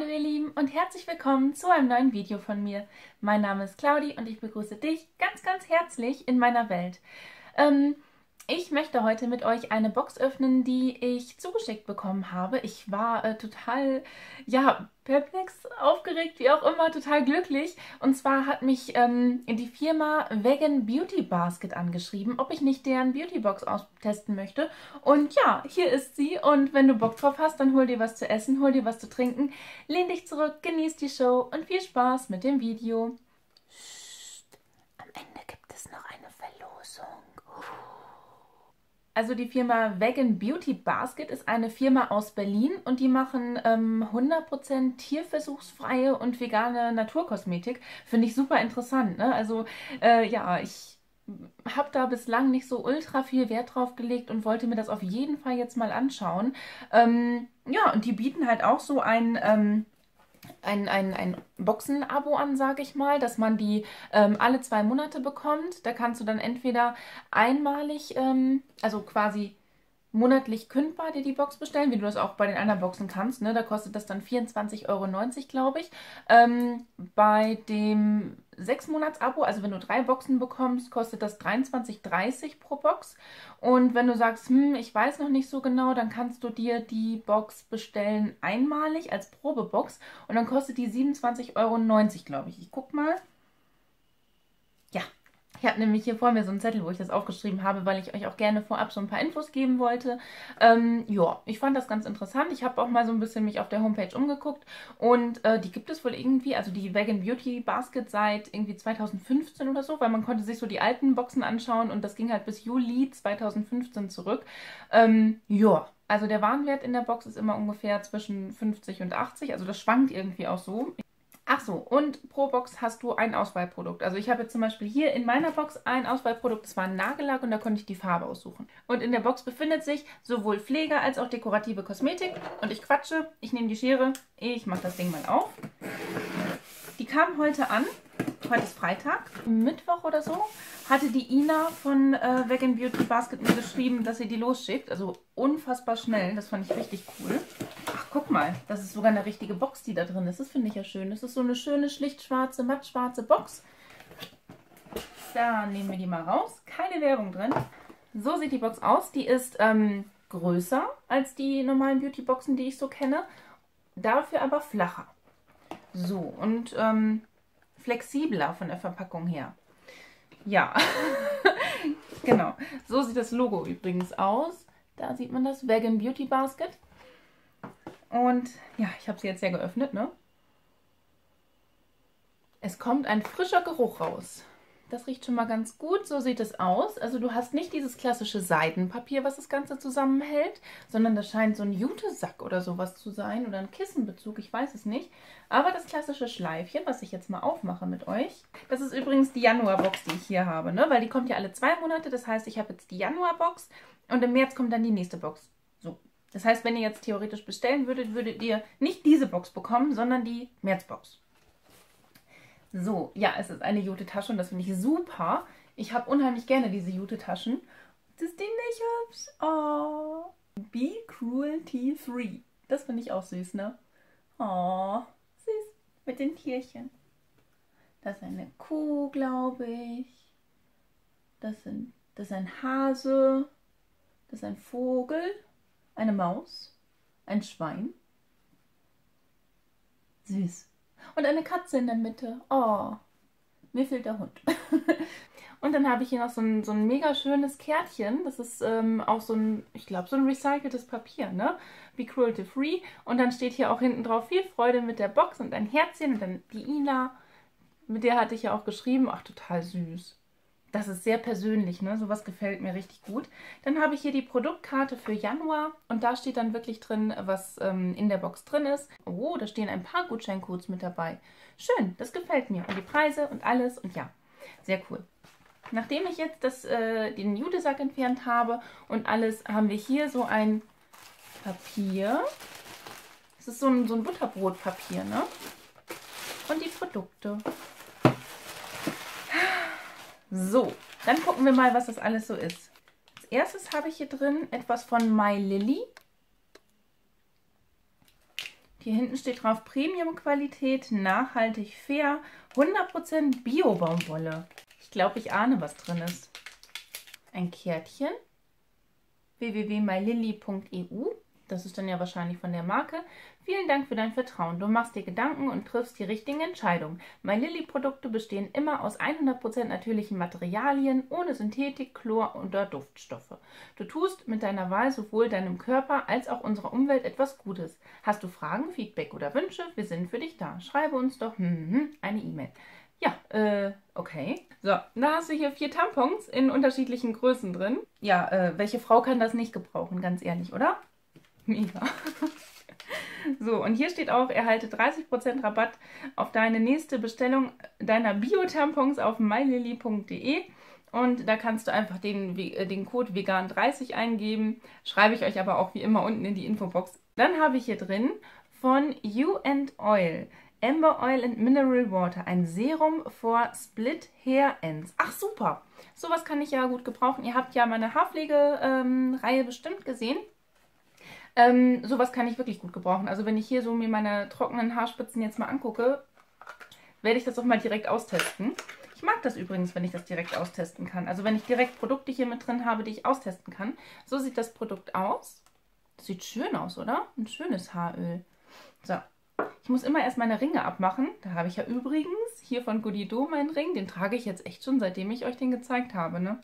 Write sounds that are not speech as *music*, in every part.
Hallo ihr Lieben und herzlich willkommen zu einem neuen Video von mir. Mein Name ist Claudi und ich begrüße dich ganz, ganz herzlich in meiner Welt. Ähm, ich möchte heute mit euch eine Box öffnen, die ich zugeschickt bekommen habe. Ich war äh, total, ja, perplex, aufgeregt, wie auch immer, total glücklich. Und zwar hat mich ähm, die Firma Vegan Beauty Basket angeschrieben, ob ich nicht deren Beauty Box austesten möchte. Und ja, hier ist sie. Und wenn du Bock drauf hast, dann hol dir was zu essen, hol dir was zu trinken, lehn dich zurück, genieß die Show und viel Spaß mit dem Video. Psst, am Ende gibt es noch eine Verlosung. Also die Firma Vegan Beauty Basket ist eine Firma aus Berlin und die machen ähm, 100% tierversuchsfreie und vegane Naturkosmetik. Finde ich super interessant. Ne? Also äh, ja, ich habe da bislang nicht so ultra viel Wert drauf gelegt und wollte mir das auf jeden Fall jetzt mal anschauen. Ähm, ja, und die bieten halt auch so ein... Ähm, ein, ein, ein Boxen-Abo an, sage ich mal, dass man die ähm, alle zwei Monate bekommt. Da kannst du dann entweder einmalig, ähm, also quasi monatlich kündbar dir die Box bestellen, wie du das auch bei den anderen Boxen kannst. Ne? Da kostet das dann 24,90 Euro, glaube ich. Ähm, bei dem 6-Monats-Abo, also wenn du drei Boxen bekommst, kostet das 23,30 pro Box. Und wenn du sagst, hm, ich weiß noch nicht so genau, dann kannst du dir die Box bestellen einmalig als Probebox. Und dann kostet die 27,90 Euro, glaube ich. Ich guck mal. Ich habe nämlich hier vor mir so einen Zettel, wo ich das aufgeschrieben habe, weil ich euch auch gerne vorab so ein paar Infos geben wollte. Ähm, ja, ich fand das ganz interessant. Ich habe auch mal so ein bisschen mich auf der Homepage umgeguckt und äh, die gibt es wohl irgendwie, also die Vegan Beauty Basket seit irgendwie 2015 oder so, weil man konnte sich so die alten Boxen anschauen und das ging halt bis Juli 2015 zurück. Ähm, ja, also der Warenwert in der Box ist immer ungefähr zwischen 50 und 80, also das schwankt irgendwie auch so. Ach so, und pro Box hast du ein Auswahlprodukt. Also ich habe jetzt zum Beispiel hier in meiner Box ein Auswahlprodukt, das war ein Nagellack und da konnte ich die Farbe aussuchen. Und in der Box befindet sich sowohl Pflege als auch dekorative Kosmetik. Und ich quatsche, ich nehme die Schere, ich mache das Ding mal auf. Die kam heute an, heute ist Freitag, Mittwoch oder so, hatte die Ina von äh, Vegan Beauty Basket mir geschrieben, dass sie die losschickt. Also unfassbar schnell, das fand ich richtig cool guck mal, das ist sogar eine richtige Box, die da drin ist. Das finde ich ja schön. Das ist so eine schöne, schlicht schwarze, matt schwarze Box. Da nehmen wir die mal raus. Keine Werbung drin. So sieht die Box aus. Die ist ähm, größer als die normalen Beauty-Boxen, die ich so kenne. Dafür aber flacher. So, und ähm, flexibler von der Verpackung her. Ja, *laughs* genau. So sieht das Logo übrigens aus. Da sieht man das Vegan Beauty Basket. Und ja, ich habe sie jetzt ja geöffnet, ne? Es kommt ein frischer Geruch raus. Das riecht schon mal ganz gut. So sieht es aus. Also du hast nicht dieses klassische Seidenpapier, was das Ganze zusammenhält, sondern das scheint so ein Jutesack oder sowas zu sein oder ein Kissenbezug, ich weiß es nicht. Aber das klassische Schleifchen, was ich jetzt mal aufmache mit euch, das ist übrigens die Januarbox, die ich hier habe, ne? weil die kommt ja alle zwei Monate. Das heißt, ich habe jetzt die Januarbox und im März kommt dann die nächste Box. Das heißt, wenn ihr jetzt theoretisch bestellen würdet, würdet ihr nicht diese Box bekommen, sondern die Märzbox. So, ja, es ist eine Jute-Tasche und das finde ich super. Ich habe unheimlich gerne diese Jute-Taschen. Das Ding nicht hübsch. Oh. Be cruelty free. Das finde ich auch süß, ne? Oh, süß. Mit den Tierchen. Das ist eine Kuh, glaube ich. Das, sind, das ist ein Hase. Das ist ein Vogel eine Maus, ein Schwein, süß, und eine Katze in der Mitte. Oh, mir fehlt der Hund. *laughs* und dann habe ich hier noch so ein, so ein mega schönes Kärtchen. Das ist ähm, auch so ein, ich glaube, so ein recyceltes Papier, ne? Be cruelty free. Und dann steht hier auch hinten drauf viel Freude mit der Box und ein Herzchen und dann die Ina. Mit der hatte ich ja auch geschrieben. Ach, total süß. Das ist sehr persönlich, ne? Sowas gefällt mir richtig gut. Dann habe ich hier die Produktkarte für Januar und da steht dann wirklich drin, was ähm, in der Box drin ist. Oh, da stehen ein paar Gutscheincodes mit dabei. Schön, das gefällt mir. Und die Preise und alles und ja, sehr cool. Nachdem ich jetzt das, äh, den Judesack entfernt habe und alles, haben wir hier so ein Papier. Das ist so ein, so ein Butterbrotpapier, ne? Und die Produkte. So, dann gucken wir mal, was das alles so ist. Als erstes habe ich hier drin etwas von My Lily. Hier hinten steht drauf Premium-Qualität, nachhaltig fair, 100% Bio-Baumwolle. Ich glaube, ich ahne, was drin ist. Ein Kärtchen www.mylilly.eu das ist dann ja wahrscheinlich von der Marke. Vielen Dank für dein Vertrauen. Du machst dir Gedanken und triffst die richtigen Entscheidungen. My Lily Produkte bestehen immer aus 100% natürlichen Materialien, ohne Synthetik, Chlor oder Duftstoffe. Du tust mit deiner Wahl sowohl deinem Körper als auch unserer Umwelt etwas Gutes. Hast du Fragen, Feedback oder Wünsche? Wir sind für dich da. Schreibe uns doch hm, eine E-Mail. Ja, äh, okay. So, da hast du hier vier Tampons in unterschiedlichen Größen drin. Ja, äh, welche Frau kann das nicht gebrauchen, ganz ehrlich, oder? Mega. *laughs* So, und hier steht auch, erhalte 30% Rabatt auf deine nächste Bestellung deiner Bio-Tampons auf mylily.de. Und da kannst du einfach den, äh, den Code vegan30 eingeben. Schreibe ich euch aber auch wie immer unten in die Infobox. Dann habe ich hier drin von You and Oil. Amber Oil and Mineral Water. Ein Serum for Split Hair Ends. Ach super. Sowas kann ich ja gut gebrauchen. Ihr habt ja meine Haarpflege-Reihe ähm, bestimmt gesehen. Ähm, sowas kann ich wirklich gut gebrauchen. Also wenn ich hier so mir meine trockenen Haarspitzen jetzt mal angucke, werde ich das auch mal direkt austesten. Ich mag das übrigens, wenn ich das direkt austesten kann. Also wenn ich direkt Produkte hier mit drin habe, die ich austesten kann. So sieht das Produkt aus. Das sieht schön aus, oder? Ein schönes Haaröl. So, ich muss immer erst meine Ringe abmachen. Da habe ich ja übrigens hier von Godido meinen Ring. Den trage ich jetzt echt schon, seitdem ich euch den gezeigt habe. Ne?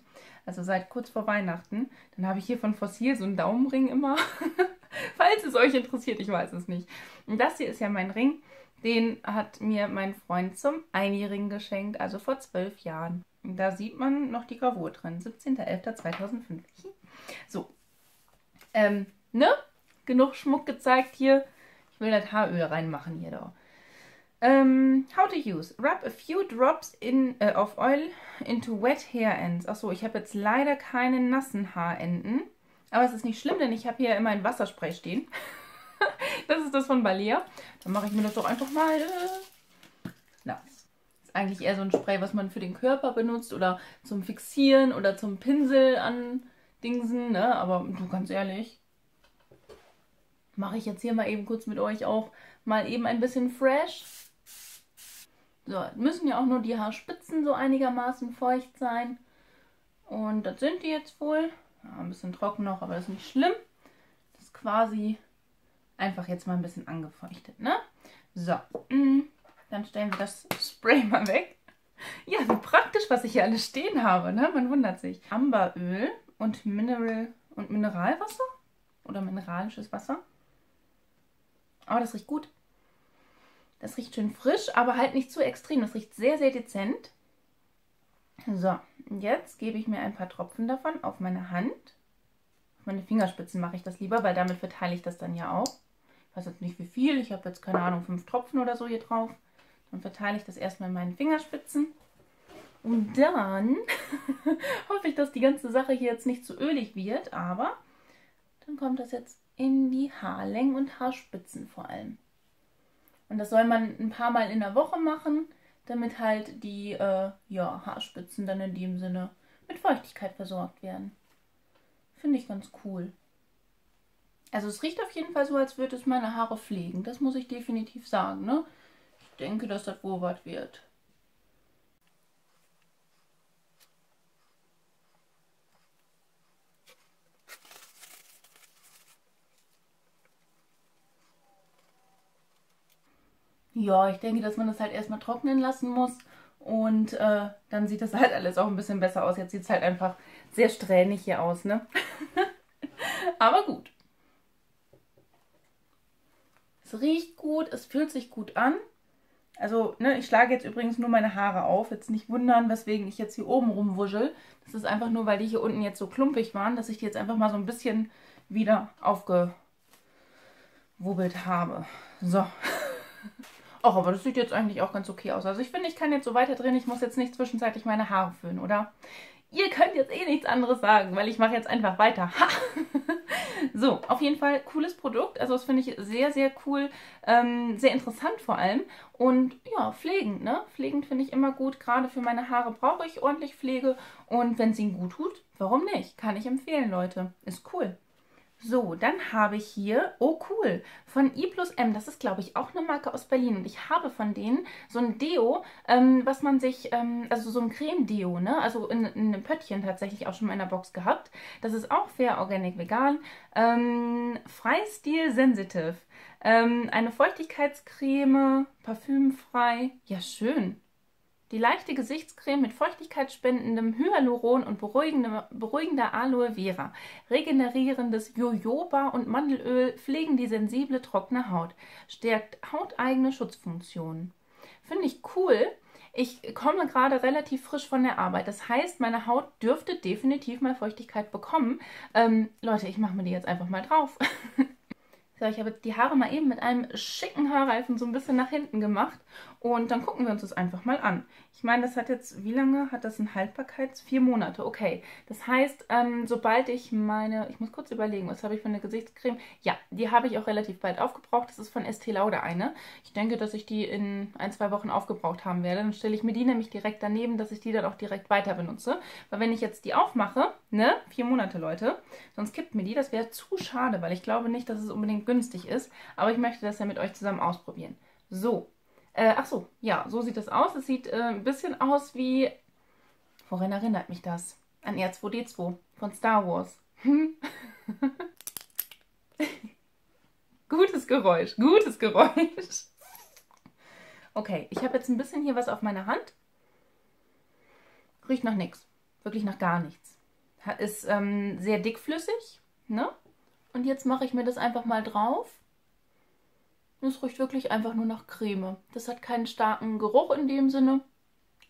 Also seit kurz vor Weihnachten. Dann habe ich hier von Fossil so einen Daumenring immer. *laughs* *laughs* Falls es euch interessiert, ich weiß es nicht. Und das hier ist ja mein Ring. Den hat mir mein Freund zum Einjährigen geschenkt, also vor zwölf Jahren. Da sieht man noch die Gravur drin. 17.11.2005. So. Ähm, ne? Genug Schmuck gezeigt hier. Ich will das Haaröl reinmachen hier da. Um, how to use. Rub a few drops in, uh, of oil into wet hair ends. Achso, ich habe jetzt leider keine nassen Haarenden. Aber es ist nicht schlimm, denn ich habe hier immer ein Wasserspray stehen. *laughs* das ist das von Balea. Dann mache ich mir das doch einfach mal äh, nass. Ist eigentlich eher so ein Spray, was man für den Körper benutzt oder zum Fixieren oder zum Pinsel an Dingsen. Ne? Aber du, ganz ehrlich, mache ich jetzt hier mal eben kurz mit euch auch mal eben ein bisschen fresh. So, müssen ja auch nur die Haarspitzen so einigermaßen feucht sein. Und das sind die jetzt wohl. Ja, ein bisschen trocken noch, aber das ist nicht schlimm. Das ist quasi einfach jetzt mal ein bisschen angefeuchtet, ne? So, mm, dann stellen wir das Spray mal weg. Ja, wie praktisch, was ich hier alles stehen habe, ne? Man wundert sich. Amberöl und Mineral und Mineralwasser oder mineralisches Wasser. Aber das riecht gut. Das riecht schön frisch, aber halt nicht zu extrem. Das riecht sehr, sehr dezent. So, jetzt gebe ich mir ein paar Tropfen davon auf meine Hand. Auf meine Fingerspitzen mache ich das lieber, weil damit verteile ich das dann ja auch. Ich weiß jetzt nicht wie viel. Ich habe jetzt keine Ahnung, fünf Tropfen oder so hier drauf. Dann verteile ich das erstmal in meinen Fingerspitzen. Und dann *laughs* hoffe ich, dass die ganze Sache hier jetzt nicht zu ölig wird, aber dann kommt das jetzt in die Haarlängen und Haarspitzen vor allem. Und das soll man ein paar Mal in der Woche machen, damit halt die äh, ja, Haarspitzen dann in dem Sinne mit Feuchtigkeit versorgt werden. Finde ich ganz cool. Also es riecht auf jeden Fall so, als würde es meine Haare pflegen. Das muss ich definitiv sagen. Ne? Ich denke, dass das wohl was wird. Ja, ich denke, dass man das halt erstmal trocknen lassen muss. Und äh, dann sieht das halt alles auch ein bisschen besser aus. Jetzt sieht es halt einfach sehr strähnig hier aus, ne? *laughs* Aber gut. Es riecht gut, es fühlt sich gut an. Also, ne, ich schlage jetzt übrigens nur meine Haare auf. Jetzt nicht wundern, weswegen ich jetzt hier oben rumwuschel. Das ist einfach nur, weil die hier unten jetzt so klumpig waren, dass ich die jetzt einfach mal so ein bisschen wieder aufgewubbelt habe. So. *laughs* Ach, aber das sieht jetzt eigentlich auch ganz okay aus. Also ich finde, ich kann jetzt so weiter drehen. Ich muss jetzt nicht zwischenzeitlich meine Haare föhnen, oder? Ihr könnt jetzt eh nichts anderes sagen, weil ich mache jetzt einfach weiter. Ha! *laughs* so, auf jeden Fall cooles Produkt. Also das finde ich sehr, sehr cool. Ähm, sehr interessant vor allem. Und ja, pflegend, ne? Pflegend finde ich immer gut. Gerade für meine Haare brauche ich ordentlich Pflege. Und wenn es ihnen gut tut, warum nicht? Kann ich empfehlen, Leute. Ist cool. So, dann habe ich hier, oh cool, von I plus M, das ist glaube ich auch eine Marke aus Berlin. Und ich habe von denen so ein Deo, ähm, was man sich, ähm, also so ein Creme-Deo, ne, also in, in, einem Pöttchen tatsächlich auch schon mal in der Box gehabt. Das ist auch fair, organic, vegan, ähm, Freistil Sensitive, ähm, eine Feuchtigkeitscreme, parfümfrei, ja schön. Die leichte Gesichtscreme mit feuchtigkeitsspendendem Hyaluron und beruhigender Aloe Vera, regenerierendes Jojoba und Mandelöl pflegen die sensible, trockene Haut, stärkt hauteigene Schutzfunktionen. Finde ich cool. Ich komme gerade relativ frisch von der Arbeit. Das heißt, meine Haut dürfte definitiv mal Feuchtigkeit bekommen. Ähm, Leute, ich mache mir die jetzt einfach mal drauf. *laughs* So, ich habe die Haare mal eben mit einem schicken Haarreifen so ein bisschen nach hinten gemacht und dann gucken wir uns das einfach mal an. Ich meine, das hat jetzt, wie lange hat das eine Haltbarkeit? Vier Monate, okay. Das heißt, ähm, sobald ich meine, ich muss kurz überlegen, was habe ich für eine Gesichtscreme? Ja, die habe ich auch relativ bald aufgebraucht. Das ist von Estee Lauder eine. Ich denke, dass ich die in ein, zwei Wochen aufgebraucht haben werde. Dann stelle ich mir die nämlich direkt daneben, dass ich die dann auch direkt weiter benutze. Weil wenn ich jetzt die aufmache, ne, vier Monate, Leute, sonst kippt mir die. Das wäre zu schade, weil ich glaube nicht, dass es unbedingt günstig ist. Aber ich möchte das ja mit euch zusammen ausprobieren. So, äh, ach so, ja, so sieht das aus. Es sieht äh, ein bisschen aus wie... Woran erinnert mich das? An R2D2 von Star Wars. *laughs* gutes Geräusch, gutes Geräusch. Okay, ich habe jetzt ein bisschen hier was auf meiner Hand. Riecht nach nichts. Wirklich nach gar nichts. Ist ähm, sehr dickflüssig. Ne? Und jetzt mache ich mir das einfach mal drauf. Es riecht wirklich einfach nur nach Creme. Das hat keinen starken Geruch in dem Sinne.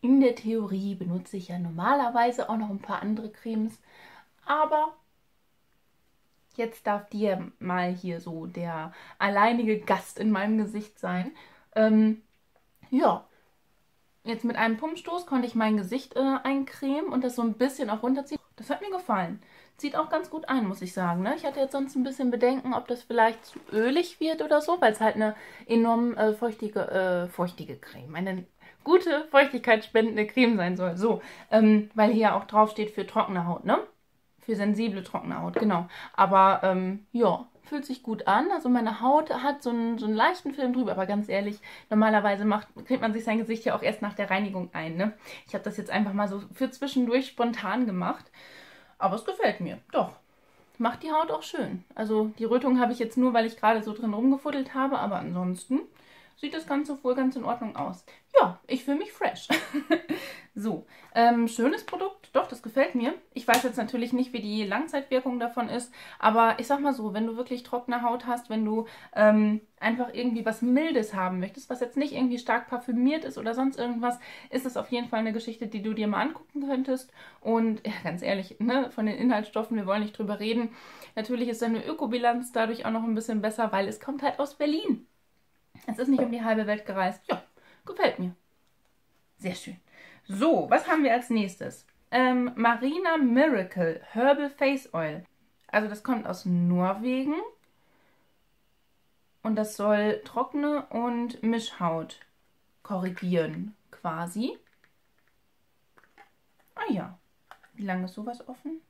In der Theorie benutze ich ja normalerweise auch noch ein paar andere Cremes. Aber jetzt darf dir mal hier so der alleinige Gast in meinem Gesicht sein. Ähm, ja, jetzt mit einem Pumpstoß konnte ich mein Gesicht äh, eincremen und das so ein bisschen auch runterziehen. Das hat mir gefallen. Sieht auch ganz gut ein, muss ich sagen. Ne? Ich hatte jetzt sonst ein bisschen Bedenken, ob das vielleicht zu ölig wird oder so, weil es halt eine enorm äh, feuchtige, äh, feuchtige Creme, eine gute feuchtigkeitsspendende Creme sein soll. So, ähm, weil hier auch drauf steht für trockene Haut, ne? Für sensible trockene Haut, genau. Aber ähm, ja, fühlt sich gut an. Also meine Haut hat so einen, so einen leichten Film drüber, aber ganz ehrlich, normalerweise macht, kriegt man sich sein Gesicht ja auch erst nach der Reinigung ein. Ne? Ich habe das jetzt einfach mal so für zwischendurch spontan gemacht. Aber es gefällt mir, doch. Macht die Haut auch schön. Also die Rötung habe ich jetzt nur, weil ich gerade so drin rumgefuddelt habe, aber ansonsten sieht das Ganze wohl ganz in Ordnung aus. Ja, ich fühle mich fresh. *laughs* so, ähm, schönes Produkt. Doch, das gefällt mir. Ich weiß jetzt natürlich nicht, wie die Langzeitwirkung davon ist, aber ich sag mal so, wenn du wirklich trockene Haut hast, wenn du ähm, einfach irgendwie was Mildes haben möchtest, was jetzt nicht irgendwie stark parfümiert ist oder sonst irgendwas, ist es auf jeden Fall eine Geschichte, die du dir mal angucken könntest. Und ja, ganz ehrlich, ne, von den Inhaltsstoffen, wir wollen nicht drüber reden. Natürlich ist deine Ökobilanz dadurch auch noch ein bisschen besser, weil es kommt halt aus Berlin. Es ist nicht um die halbe Welt gereist. Ja, gefällt mir. Sehr schön. So, was haben wir als nächstes? Ähm, Marina Miracle Herbal Face Oil. Also das kommt aus Norwegen. Und das soll trockene und Mischhaut korrigieren, quasi. Ah ja. Wie lange ist sowas offen?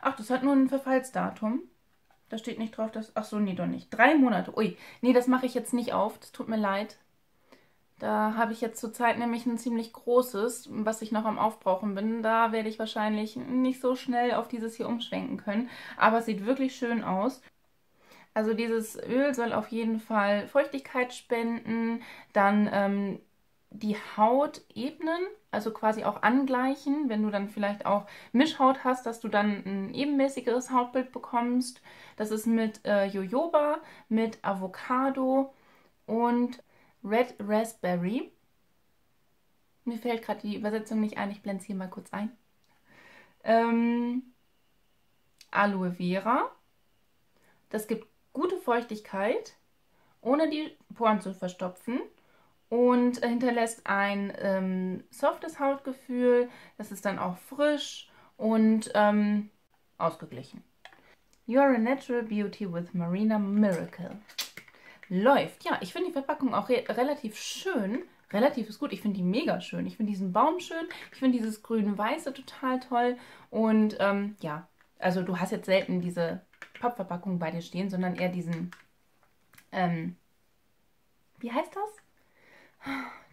Ach, das hat nur ein Verfallsdatum. Da steht nicht drauf, dass... Ach so, nee, doch nicht. Drei Monate. Ui, nee, das mache ich jetzt nicht auf. Das tut mir leid. Da habe ich jetzt zurzeit nämlich ein ziemlich großes, was ich noch am Aufbrauchen bin. Da werde ich wahrscheinlich nicht so schnell auf dieses hier umschwenken können. Aber es sieht wirklich schön aus. Also dieses Öl soll auf jeden Fall Feuchtigkeit spenden, dann ähm, die Haut ebnen, also quasi auch angleichen, wenn du dann vielleicht auch Mischhaut hast, dass du dann ein ebenmäßigeres Hautbild bekommst. Das ist mit äh, Jojoba, mit Avocado und Red Raspberry. Mir fällt gerade die Übersetzung nicht ein, ich blende es hier mal kurz ein. Ähm, Aloe Vera. Das gibt gute Feuchtigkeit, ohne die Poren zu verstopfen und hinterlässt ein ähm, softes Hautgefühl. Das ist dann auch frisch und ähm, ausgeglichen. You're a natural beauty with Marina Miracle. Läuft. Ja, ich finde die Verpackung auch re relativ schön. Relativ ist gut. Ich finde die mega schön. Ich finde diesen Baum schön. Ich finde dieses grün-weiße total toll. Und ähm, ja, Also du hast jetzt selten diese Pappverpackung bei dir stehen, sondern eher diesen, ähm, wie heißt das?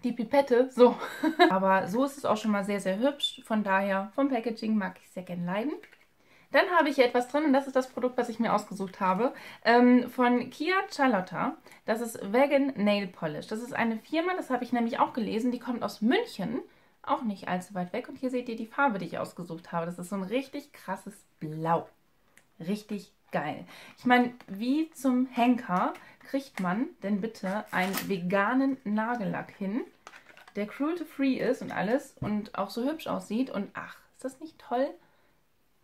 Die Pipette, so. *laughs* Aber so ist es auch schon mal sehr, sehr hübsch. Von daher, vom Packaging mag ich sehr gerne leiden. Dann habe ich hier etwas drin und das ist das Produkt, was ich mir ausgesucht habe. Ähm, von Kia Charlotta. Das ist Vegan Nail Polish. Das ist eine Firma, das habe ich nämlich auch gelesen, die kommt aus München. Auch nicht allzu weit weg. Und hier seht ihr die Farbe, die ich ausgesucht habe. Das ist so ein richtig krasses Blau. Richtig geil. Ich meine, wie zum Henker kriegt man denn bitte einen veganen Nagellack hin, der cruelty-free ist und alles und auch so hübsch aussieht. Und ach, ist das nicht toll?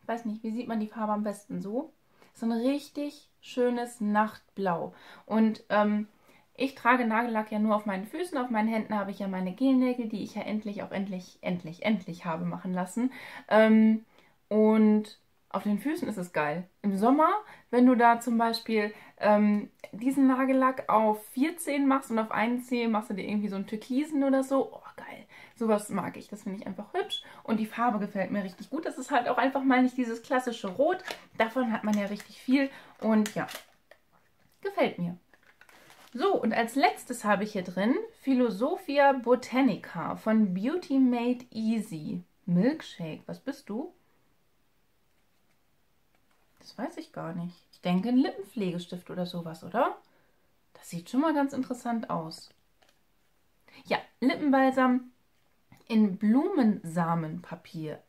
Ich weiß nicht, wie sieht man die Farbe am besten so? So ein richtig schönes Nachtblau. Und ähm, ich trage Nagellack ja nur auf meinen Füßen, auf meinen Händen habe ich ja meine Gelnägel, die ich ja endlich auch endlich, endlich, endlich habe machen lassen. Ähm, und auf den Füßen ist es geil. Im Sommer, wenn du da zum Beispiel ähm, diesen Nagellack auf vier Zehen machst und auf einen Zeh machst du dir irgendwie so einen Türkisen oder so. Oh, geil. Sowas mag ich. Das finde ich einfach hübsch. Und die Farbe gefällt mir richtig gut. Das ist halt auch einfach mal nicht dieses klassische Rot. Davon hat man ja richtig viel. Und ja, gefällt mir. So, und als letztes habe ich hier drin Philosophia Botanica von Beauty Made Easy. Milkshake. Was bist du? Das weiß ich gar nicht. Ich denke ein Lippenpflegestift oder sowas, oder? Das sieht schon mal ganz interessant aus. Ja, Lippenbalsam in Blumensamenpapier.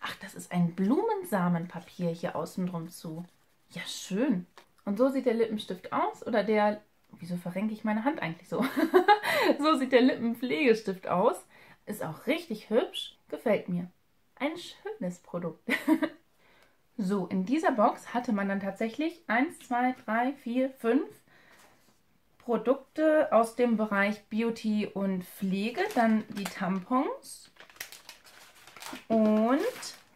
Ach, das ist ein Blumensamenpapier hier außen drum zu. Ja, schön. Und so sieht der Lippenstift aus. Oder der... Wieso verrenke ich meine Hand eigentlich so? *laughs* so sieht der Lippenpflegestift aus. Ist auch richtig hübsch. Gefällt mir. Ein schönes Produkt. *laughs* So, in dieser Box hatte man dann tatsächlich 1, 2, 3, 4, 5 Produkte aus dem Bereich Beauty und Pflege. Dann die Tampons und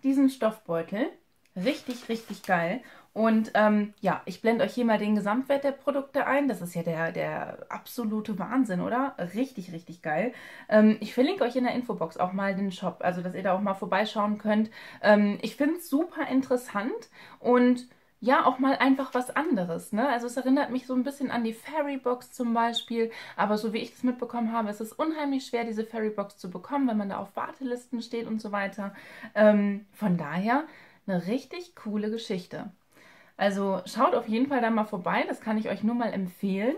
diesen Stoffbeutel. Richtig, richtig geil. Und ähm, ja, ich blende euch hier mal den Gesamtwert der Produkte ein. Das ist ja der, der absolute Wahnsinn, oder? Richtig, richtig geil. Ähm, ich verlinke euch in der Infobox auch mal den Shop, also dass ihr da auch mal vorbeischauen könnt. Ähm, ich finde es super interessant und ja, auch mal einfach was anderes. Ne? Also es erinnert mich so ein bisschen an die Fairybox zum Beispiel, aber so wie ich das mitbekommen habe, ist es unheimlich schwer, diese Fairybox zu bekommen, wenn man da auf Wartelisten steht und so weiter. Ähm, von daher eine richtig coole Geschichte. Also schaut auf jeden Fall da mal vorbei, das kann ich euch nur mal empfehlen.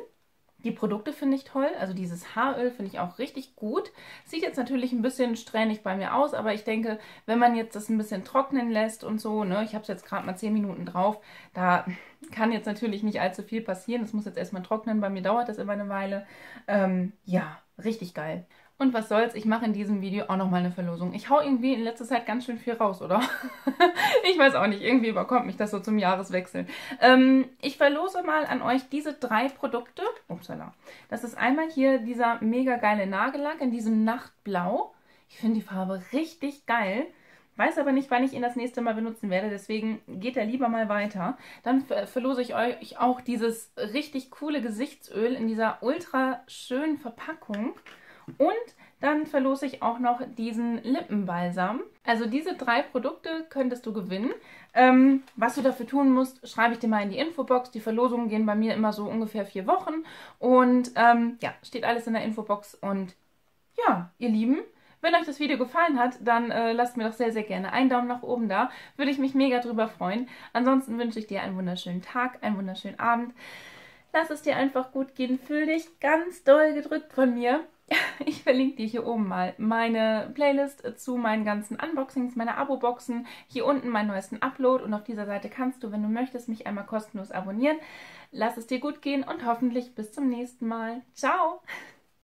Die Produkte finde ich toll, also dieses Haaröl finde ich auch richtig gut. Sieht jetzt natürlich ein bisschen strähnig bei mir aus, aber ich denke, wenn man jetzt das ein bisschen trocknen lässt und so, ne, ich habe es jetzt gerade mal 10 Minuten drauf, da kann jetzt natürlich nicht allzu viel passieren. Das muss jetzt erstmal trocknen, bei mir dauert das immer eine Weile. Ähm, ja, richtig geil. Und was soll's, ich mache in diesem Video auch nochmal eine Verlosung. Ich hau irgendwie in letzter Zeit ganz schön viel raus, oder? *laughs* ich weiß auch nicht, irgendwie überkommt mich das so zum Jahreswechsel. Ähm, ich verlose mal an euch diese drei Produkte. Upsala. Das ist einmal hier dieser mega geile Nagellack in diesem Nachtblau. Ich finde die Farbe richtig geil. Weiß aber nicht, wann ich ihn das nächste Mal benutzen werde, deswegen geht er lieber mal weiter. Dann verlose ich euch auch dieses richtig coole Gesichtsöl in dieser ultra schönen Verpackung. Und dann verlose ich auch noch diesen Lippenbalsam. Also diese drei Produkte könntest du gewinnen. Ähm, was du dafür tun musst, schreibe ich dir mal in die Infobox. Die Verlosungen gehen bei mir immer so ungefähr vier Wochen. Und ähm, ja, steht alles in der Infobox. Und ja, ihr Lieben, wenn euch das Video gefallen hat, dann äh, lasst mir doch sehr, sehr gerne einen Daumen nach oben da. Würde ich mich mega drüber freuen. Ansonsten wünsche ich dir einen wunderschönen Tag, einen wunderschönen Abend. Lass es dir einfach gut gehen. Fühl dich ganz doll gedrückt von mir. *laughs* Ich verlinke dir hier oben mal meine Playlist zu meinen ganzen Unboxings, meine Abo-Boxen. Hier unten meinen neuesten Upload und auf dieser Seite kannst du, wenn du möchtest, mich einmal kostenlos abonnieren. Lass es dir gut gehen und hoffentlich bis zum nächsten Mal. Ciao!